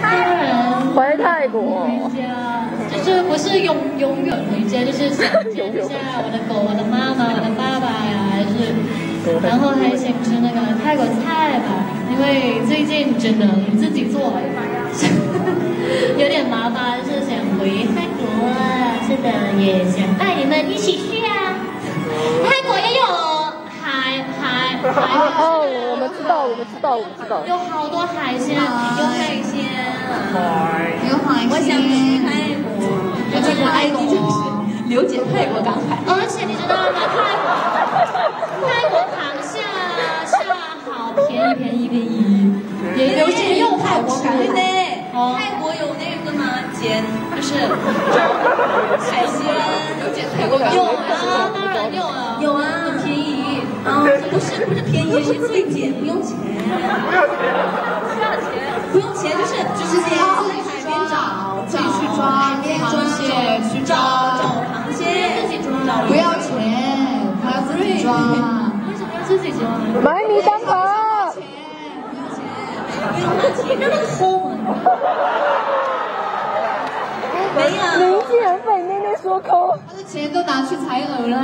当然回泰国，回家，就是不是永永远回家，就是想见一下我的狗、我的妈妈、我的爸爸呀，还是，然后还想吃那个泰国菜吧，因为最近只能自己做，有点麻烦，是想回泰国啊，是的，也想带你们一起去啊，泰国也有海海海。哦，我们知道，我们知道，我们知道。有好多，海鲜我想去泰国，我这个 ID 就是刘姐泰国港海。而且你知道吗？泰国泰国螃蟹啊，是啊，好便宜便宜便宜，也刘姐又泰国港对海。对，哦泰国有那个吗？煎就是海鲜，刘姐泰国港海。有啊，当然有啊，有啊很便宜。啊，不是不是便宜，是最简，不用钱，不要钱，不用钱，抓螃蟹，去找抓，找螃蟹，自己装，不要钱，他要自己装。为什么要自己装？买米当盒，不用花钱，让他抠没有，您竟然被妹妹说抠。他的钱都拿去采耳了。